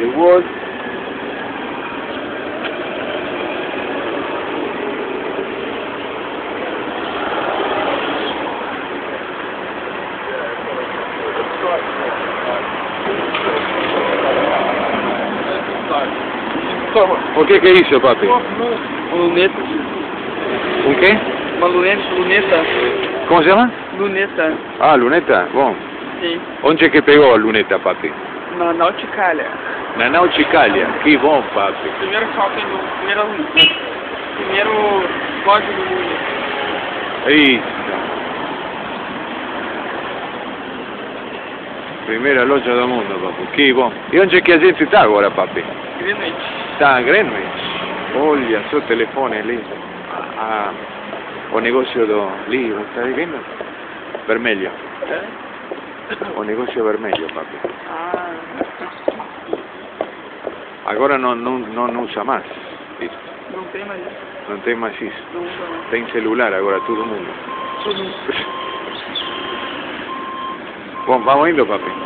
the wood. O que, que é isso, papi? Uma luneta. Um quê? Uma luneta. Luneta. Come si chiama? Luneta. Ah, lunetta? Bom. Sim. Onde é que pegou a lunetta, papi? Na Nauticália. Na Nauticalia. Que bom, papi. Primeiro shopping do. Primeiro. Primeiro loja do mundo. Isso. Primeira loja do mundo, papi. Que bom. E onde que a gente está agora, papi? Greenwich. Está a Greenwich. Olha, seu telefone ali. Ah, o negócio do livro, está vendo? Vermelho. É? O negocio vermelho, papi. Ah. Agora non, non, non usa máis. Non ten máis isso. Non ten máis isso. Celular agora todo mundo. Mundo. Bom, vamos indo, papi.